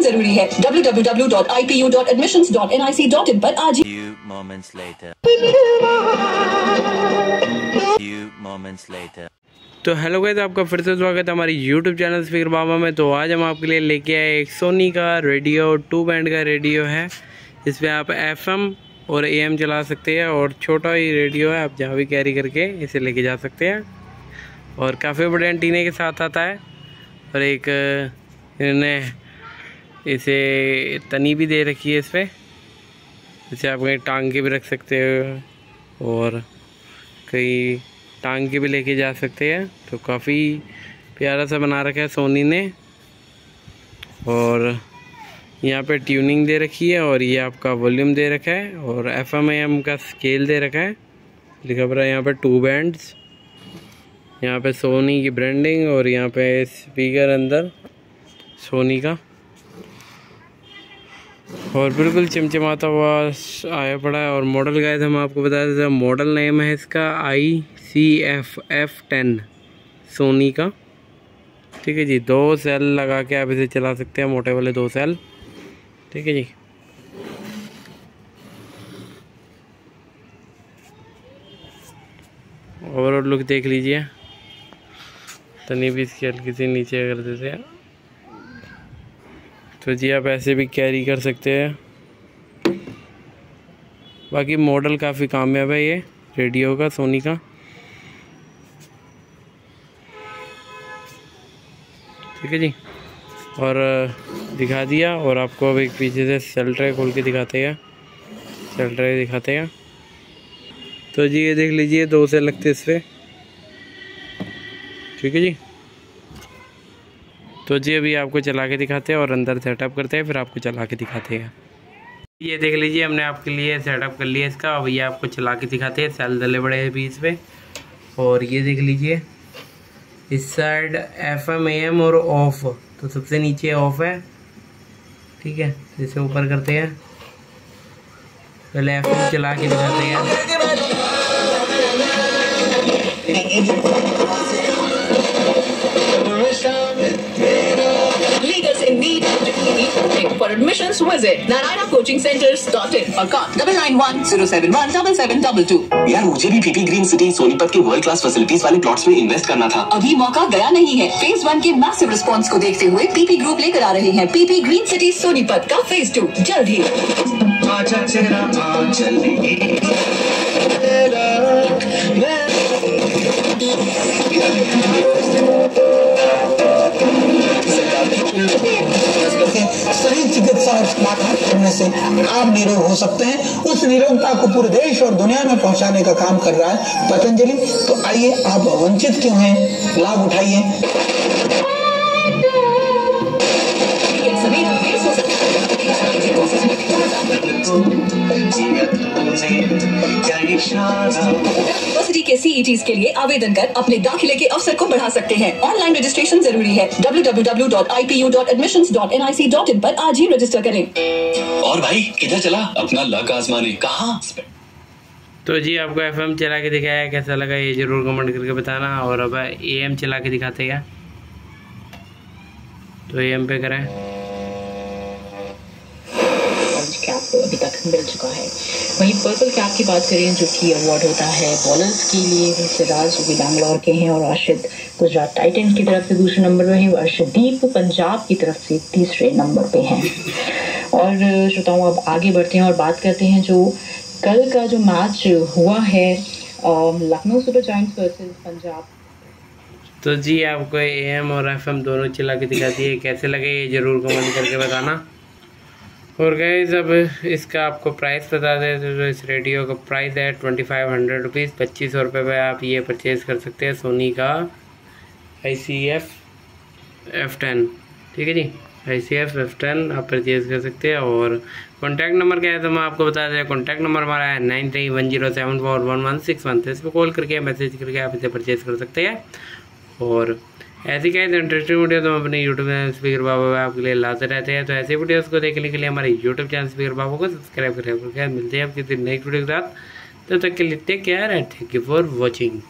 ज़रूरी है। www.ipu.admissions.nic.in पर आज ही Few moments later. Few moments later. तो हेलो गाइस आपका फिर से स्वागत है हमारी यूट्यूब चैनल स्पीकर बाबा में। तो आज हम आपके लिए लेके आए एक सोनी का रेडियो टू बैंड का रेडियो है। इसमें आप एफएम और एएम चला सकते हैं और छोटा ही रेडियो है आप जहाँ भी कैरी करके इसे लेके जा सकते हैं। और काफ़ी बड़े एंटीने के साथ आता है। और एक इन्होंने इसे तनी भी दे रखी है इस पर इसे आप कहीं टांग के भी रख सकते हो और कहीं टांग के भी लेके जा सकते हैं। तो काफ़ी प्यारा सा बना रखा है सोनी ने। और यहाँ पे ट्यूनिंग दे रखी है और ये आपका वॉल्यूम दे रखा है और एफ़ एम एम का स्केल दे रखा है। लिखा पड़ा है यहाँ पे टू बैंड्स यहाँ पे सोनी की ब्रांडिंग और यहाँ पे स्पीकर अंदर सोनी का। और बिल्कुल चिमचिमाता हुआ आया पड़ा है और मॉडल गाइस हम आपको बता देते हैं मॉडल नेम है इसका I C F F ten Sony का। ठीक है जी, दो सेल लगा के आप इसे चला सकते हैं, मोटे वाले दो सेल ठीक है जी। ओवरऑल लुक देख लीजिए। तनी भी इसकी हल्की सी नीचे कर देते हैं। तो जी, आप ऐसे भी कैरी कर सकते हैं। बाकी मॉडल काफ़ी कामयाब है ये रेडियो का सोनी का। ठीक है जी। और दिखा दिया और आपको अब एक पीछे से सेल ट्रे खोल के दिखाते हैं। सेल ट्रे दिखाते हैं। तो जी, ये देख लीजिए, दो से लगते इस पर ठीक है जी। तो जी, अभी आपको चला के दिखाते हैं और अंदर सेटअप करते हैं, फिर आपको चला के दिखाते हैं। ये देख लीजिए, हमने आपके लिए सेटअप कर लिया इसका। अब ये आपको चला के दिखाते हैं सेल डले बड़े हैं बीच पे और ये देख लीजिए, इस side F M A M और ऑफ़ तो सबसे नीचे ऑफ़ है, ठीक है? इसे ऊपर करते हैं। पहले एफ़ एम चला के दिखाते हैं। Admissions visit in or call double nine one zero seven one double seven double two. यार मुझे भी पीपी ग्रीन सिटी सोनीपत के वर्ल्ड क्लास फैसिलिटीज़ वाले प्लॉट्स में इन्वेस्ट करना था। अभी मौका गया नहीं है। फ़ेज़ वन के मैसिव रिस्पांस को देखते हुए पीपी ग्रुप लेकर आ रहे हैं पीपी ग्रीन सिटी सोनीपत का फ़ेज़ टू जल्द ही। सही चिकित्सा और इस्तेमाल करने से आप निरोग हो सकते हैं। उस निरोगता को पूरे देश और दुनिया में पहुँचाने का काम कर रहा है। पतंजलि तो आइए आप वंचित क्यों हैं? लाभ उठाइए। यूनिवर्सिटी के लिए आवेदन कर अपने दाखिले के अवसर को बढ़ा सकते हैं। ऑनलाइन रजिस्ट्रेशन ज़रूरी है। Www.ipu.admissions.nic.in पर आज ही रजिस्टर करें। और भाई किधर चला। अपना लक आजमाने। कहाँ? तो जी आपको एफएम चला के दिखाया। कैसा लगा ये? ज़रूर कमेंट करके बताना। और अब एएम चला के दिखाते हैं। तो एएम पे करें। कैप अभी तक मिल चुका है। वहीं पर्पल कैप की बात करें, जो कि अवार्ड होता है बॉलर्स के लिए सिराज जो कि बैंगलोर के हैं और अर्शद गुजरात टाइटंस की तरफ़ से दूसरे नंबर पर हैं और अर्शदीप पंजाब की तरफ़ से तीसरे नंबर पे हैं। और श्रोताओं, अब आगे बढ़ते हैं और बात करते हैं जो कल का जो मैच हुआ है Lucknow super giants versus Punjab. तो जी, आपको एएम और एफएम दोनों चला के दिखा दिए। कैसे लगे? ये ज़रूर कमेंट करके बताना। और गए जब इसका आपको प्राइस बता दें तो इस रेडियो का प्राइस है ट्वेंटी फाइव हंड्रेड रुपीज़ पच्चीस सौ रुपये में आप ये परचेज़ कर सकते हैं सोनी का I C F F ten ठीक है जी? I C F F ten आप परचेज़ कर सकते हैं और कॉन्टैक्ट नंबर क्या है तो मैं आपको बता दें कॉन्टैक्ट नंबर हमारा है nine three one zero seven four one one six one तो इस पर कॉल करके मैसेज करके आप इसे परचेज़ कर सकते हैं। और ऐसी क्या इंटरेस्टिंग वीडियो तो हम अपने यूट्यूब चैनल स्पीकर बाबा में आपके लिए लाते रहते हैं। तो ऐसी वीडियोस को देखने के लिए हमारे यूट्यूब चैनल स्पीकर बाबा को सब्सक्राइब करें। मिलते हैं आप किसी नेक्स्ट वीडियो के साथ। तब तक के लिए take care and thank you for watching